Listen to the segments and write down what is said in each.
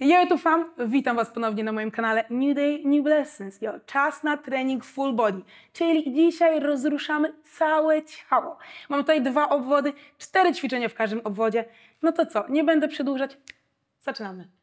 Yo, tu fam, witam Was ponownie na moim kanale New Day, New Blessings. Yo, czas na trening full body, czyli dzisiaj rozruszamy całe ciało. Mam tutaj dwa obwody, cztery ćwiczenia w każdym obwodzie. No to co, nie będę przedłużać, zaczynamy.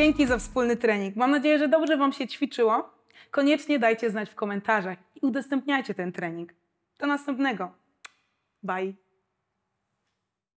Dzięki za wspólny trening. Mam nadzieję, że dobrze Wam się ćwiczyło. Koniecznie dajcie znać w komentarzach i udostępniajcie ten trening. Do następnego. Bye.